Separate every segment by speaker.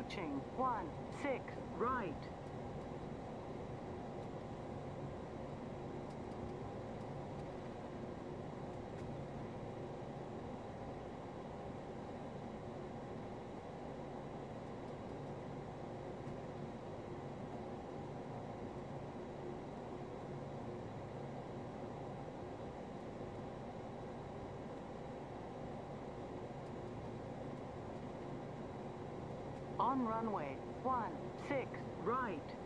Speaker 1: Approaching. One, six, right. On runway. One, six, right.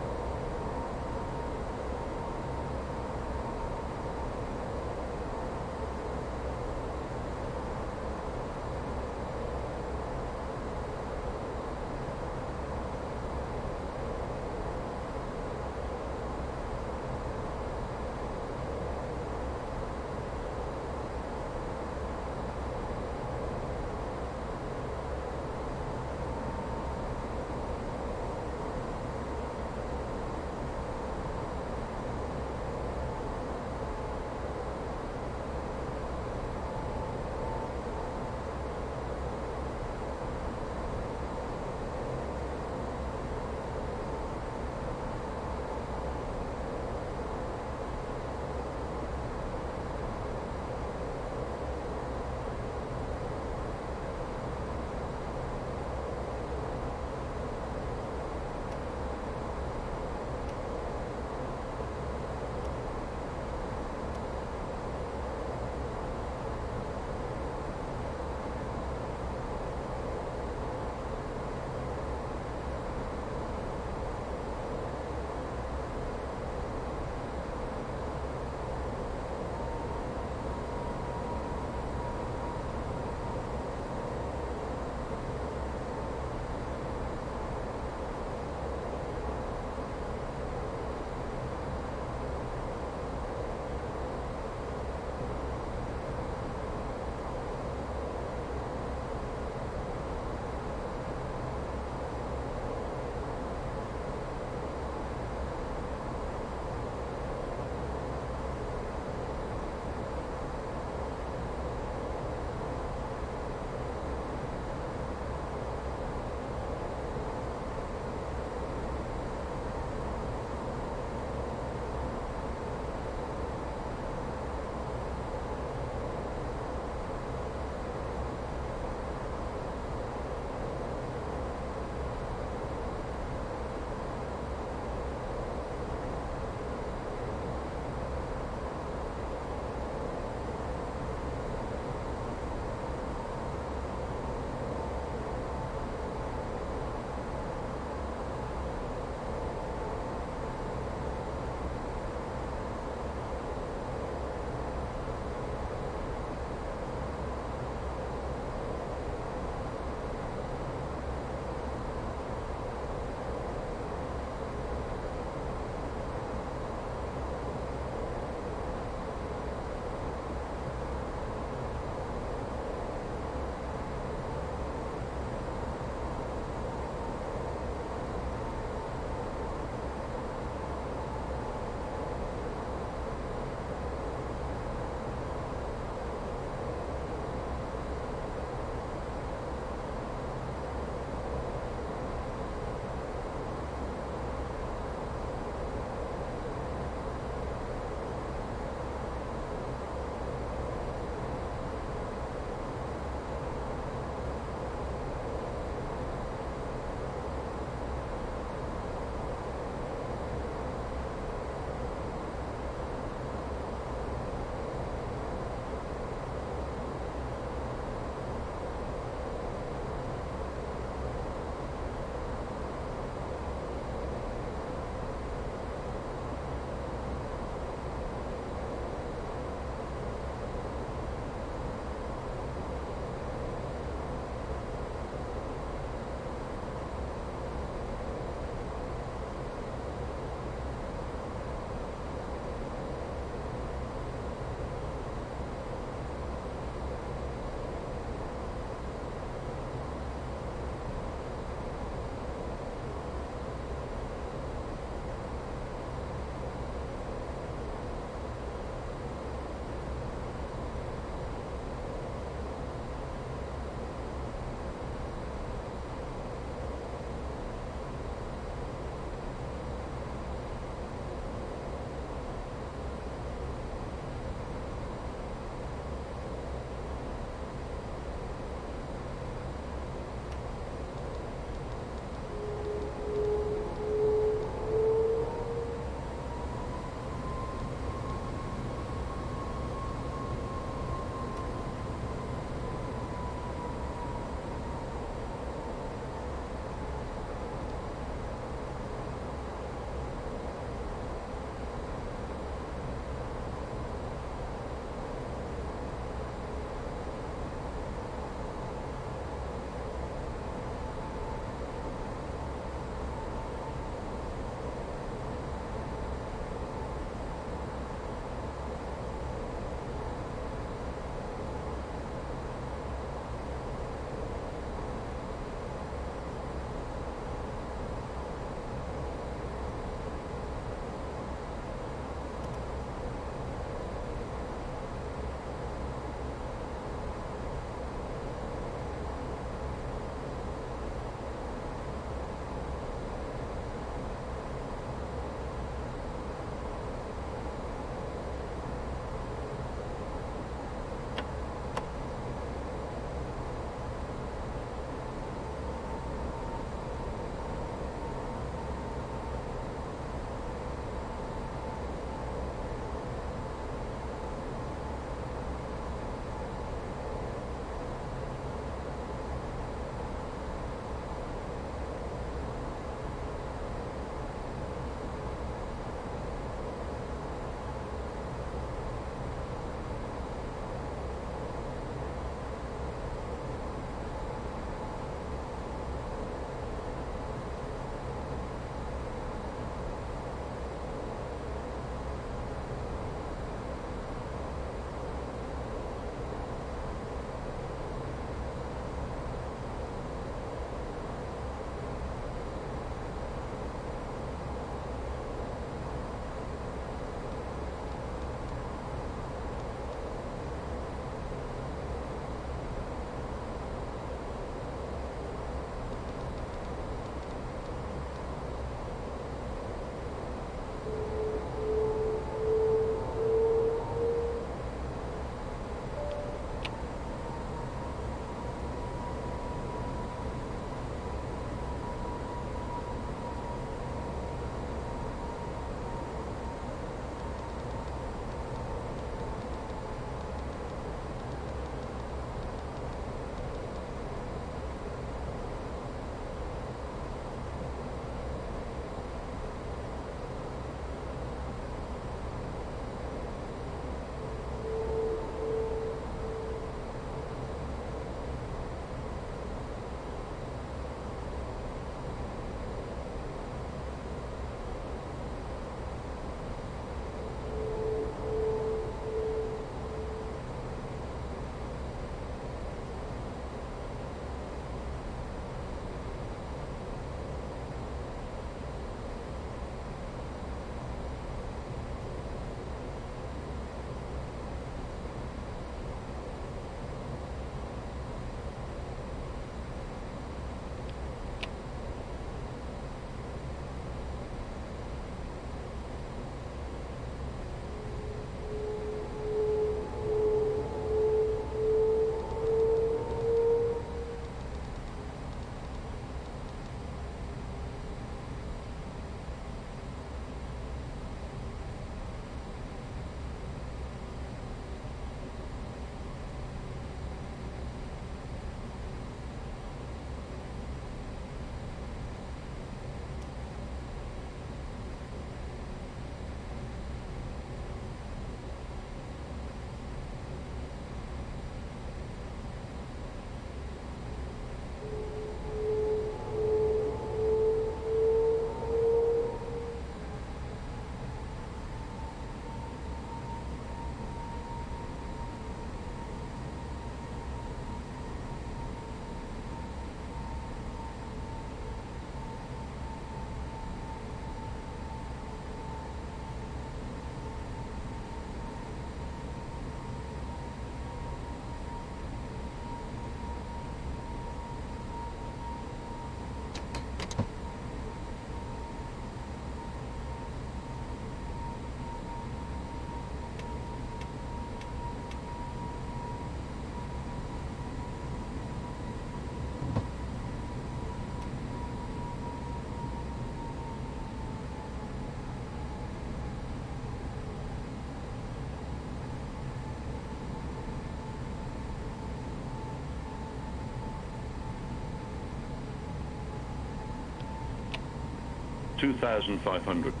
Speaker 2: 2,500.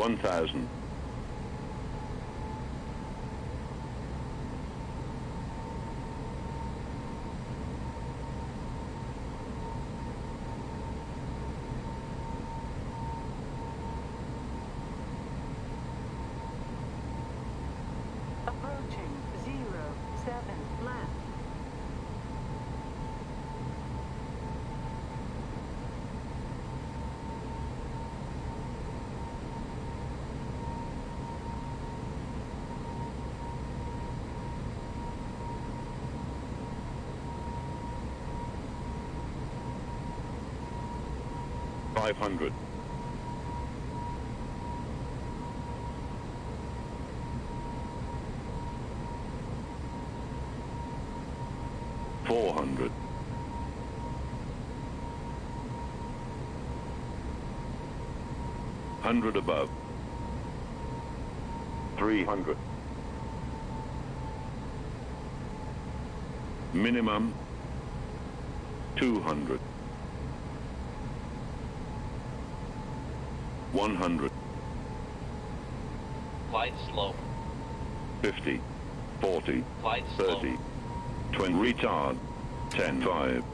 Speaker 2: 1,000. Hundred. Four hundred. Hundred above. Three hundred. Minimum. Two hundred. One hundred.
Speaker 3: Glide slope.
Speaker 2: 50, 40,
Speaker 3: Glide slope.
Speaker 2: 30, 20, retard, 10, 5,